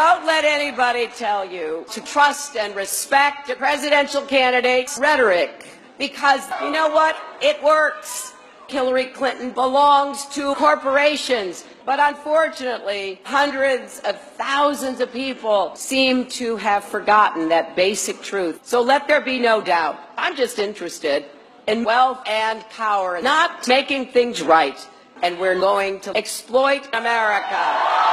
don't let anybody tell you to trust and respect a presidential candidate's rhetoric because you know what? It works. Hillary Clinton belongs to corporations. But unfortunately, hundreds of thousands of people seem to have forgotten that basic truth. So let there be no doubt. I'm just interested in wealth and power, not making things right. And we're going to exploit America.